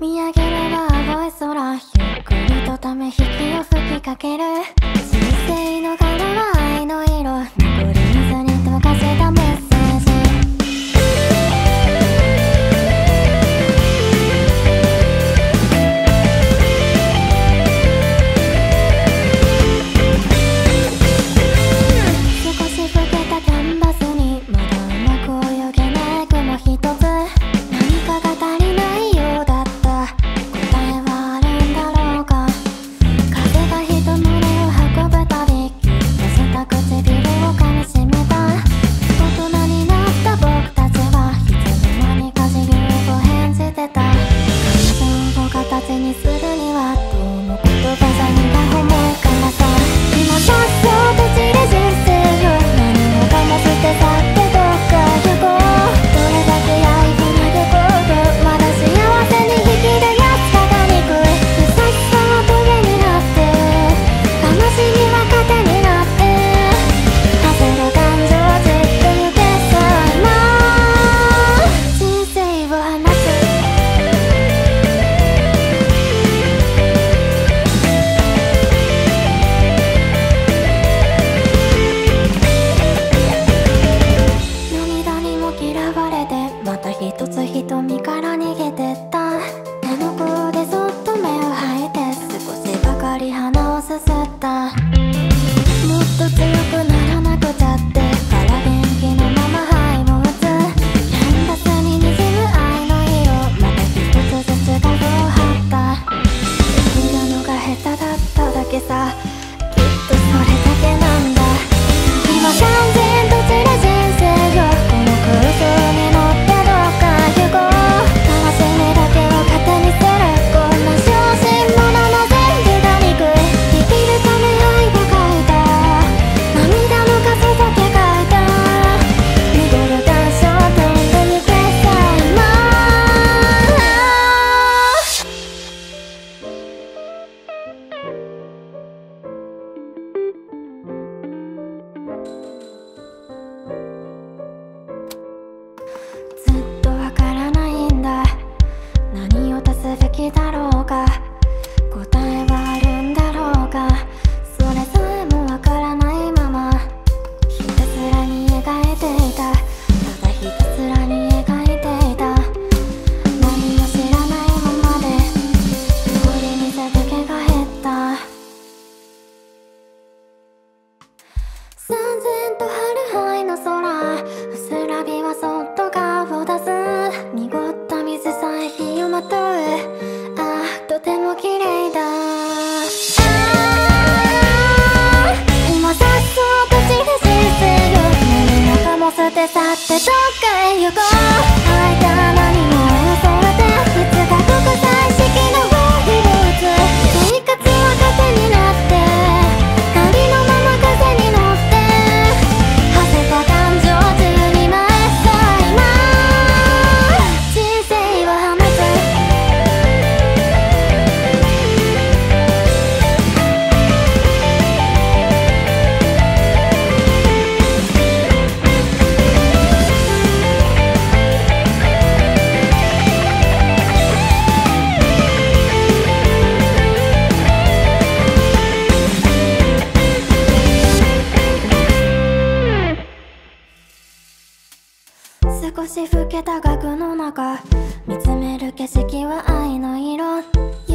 見上げれば青い空ゆっくりとため息を吹きかける。人生の柄はばりをさせた。もっと強くならなくちゃって。から元気のまま肺も打つ。ツキャンバスに滲む愛の色また一つずつ画像を貼った。切るのが下手だっただけさ。ああとてもきれいだ今さっそうとしてすぐも捨て去ってどっか少し老けた額の中見つめる景色は愛の色。